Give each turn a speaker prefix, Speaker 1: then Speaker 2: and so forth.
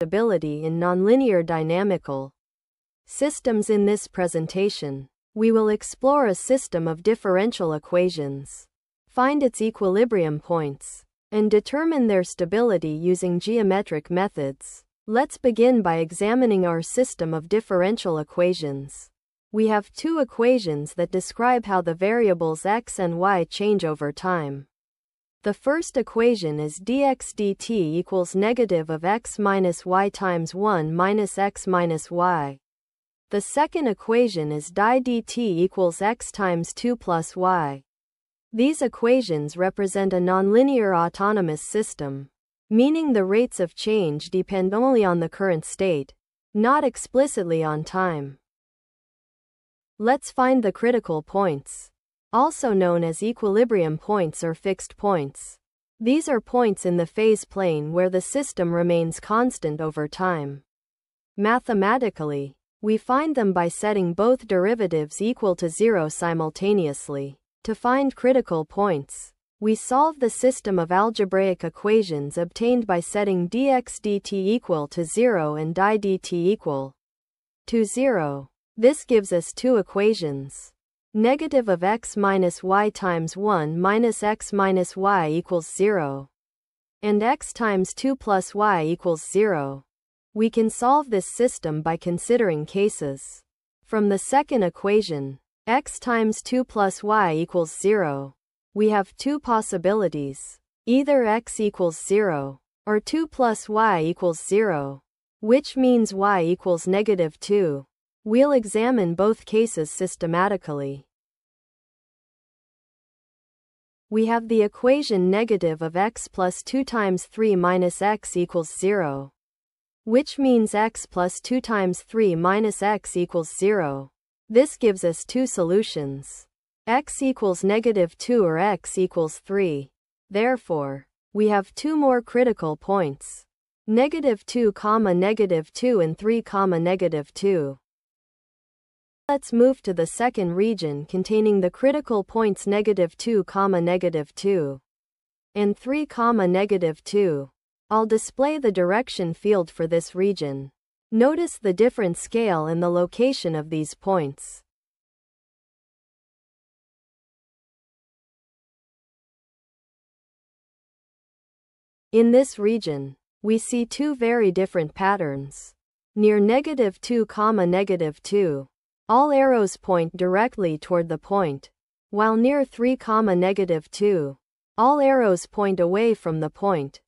Speaker 1: stability in nonlinear dynamical systems in this presentation. We will explore a system of differential equations, find its equilibrium points, and determine their stability using geometric methods. Let's begin by examining our system of differential equations. We have two equations that describe how the variables x and y change over time. The first equation is dx dt equals negative of x minus y times 1 minus x minus y. The second equation is dy dt equals x times 2 plus y. These equations represent a nonlinear autonomous system, meaning the rates of change depend only on the current state, not explicitly on time. Let's find the critical points also known as equilibrium points or fixed points. These are points in the phase plane where the system remains constant over time. Mathematically, we find them by setting both derivatives equal to zero simultaneously. To find critical points, we solve the system of algebraic equations obtained by setting dx dt equal to 0 and dy dt equal to 0. This gives us two equations negative of x minus y times 1 minus x minus y equals 0. And x times 2 plus y equals 0. We can solve this system by considering cases. From the second equation, x times 2 plus y equals 0. We have two possibilities. Either x equals 0, or 2 plus y equals 0, which means y equals negative 2. We'll examine both cases systematically. We have the equation negative of x plus 2 times 3 minus x equals 0. Which means x plus 2 times 3 minus x equals 0. This gives us two solutions. x equals negative 2 or x equals 3. Therefore, we have two more critical points. Negative 2 comma negative 2 and 3 comma negative 2. Let's move to the second region containing the critical points negative 2 comma negative 2 and 3 comma negative 2. I'll display the direction field for this region. Notice the different scale and the location of these points. In this region, we see two very different patterns. Near negative 2 comma negative 2, all arrows point directly toward the point, while near 3 negative 2, all arrows point away from the point.